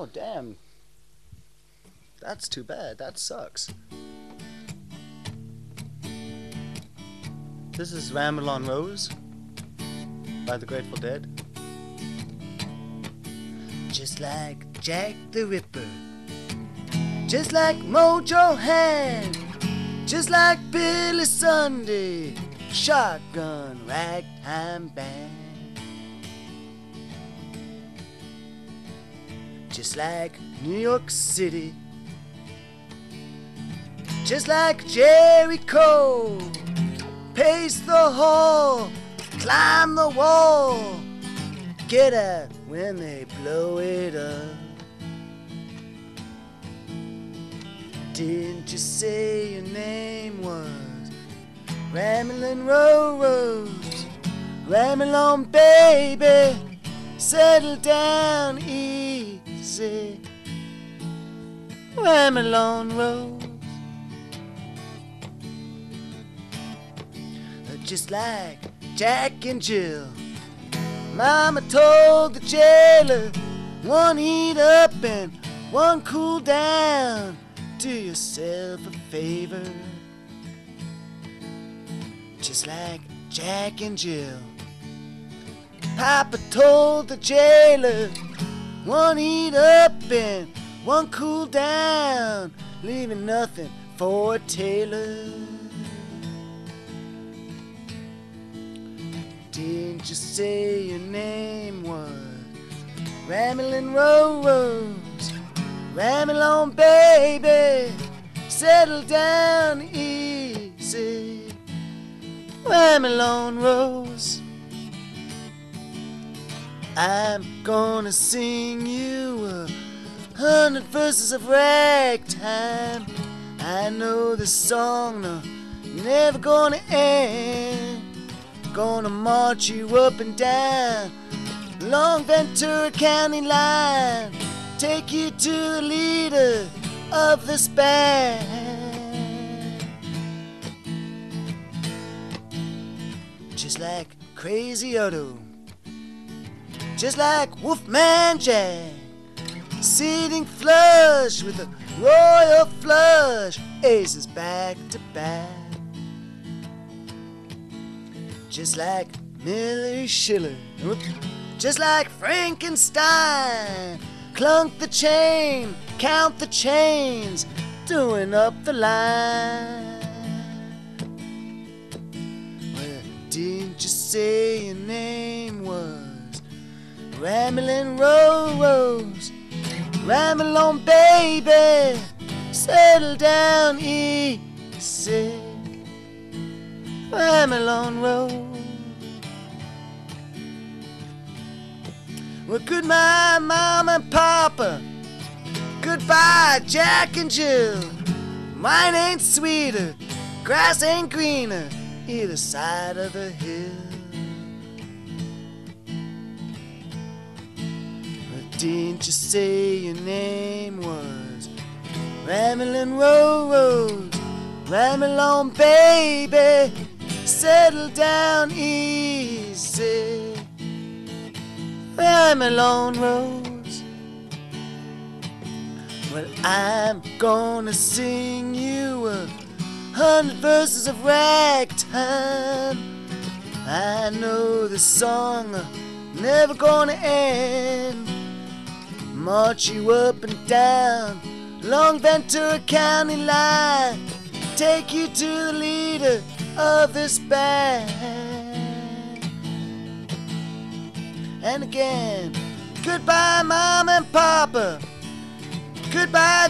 Oh, damn. That's too bad. That sucks. This is Ramble Rose by the Grateful Dead. Just like Jack the Ripper. Just like Mojo Hand. Just like Billy Sunday. Shotgun ragtime band. Just like New York City. Just like Jericho. Pace the hall. Climb the wall. Get out when they blow it up. Didn't you say your name was Ramblin' Rose? Ramblin' baby. Settle down easy. Ramble on, Rose. Just like Jack and Jill. Mama told the jailer, one heat up and one cool down. Do yourself a favor. Just like Jack and Jill. Papa told the jailer, one heat up and one cool down, leaving nothing for Taylor. Didn't you say your name was Ramblin' Rose? Ramble on, baby. Settle down easy. Ramble on, Rose. I'm gonna sing you a hundred verses of ragtime. I know the song no, never gonna end. Gonna march you up and down Long Ventura County line. Take you to the leader of this band. Just like Crazy Otto. Just like Wolfman Jack. Sitting flush with a royal flush. Aces back to back. Just like Mary Schiller. Just like Frankenstein. Clunk the chain, count the chains, doing up the line. Well, didn't you say your name was Ramblin' Rose? Ramble on, baby, settle down easy. Ramble on, Rose. Well, goodbye, Mom and Papa. Goodbye, Jack and Jill. Mine ain't sweeter, grass ain't greener, either side of the hill. Didn't you say your name was Ramblin' Rose? Ramble on, baby, settle down easy. Ramble on, Rose. Well, I'm gonna sing you a hundred verses of ragtime. I know the song never gonna end. March you up and down Long Ventura County line. Take you to the leader of this band. And again, goodbye, Mom and Papa. Goodbye,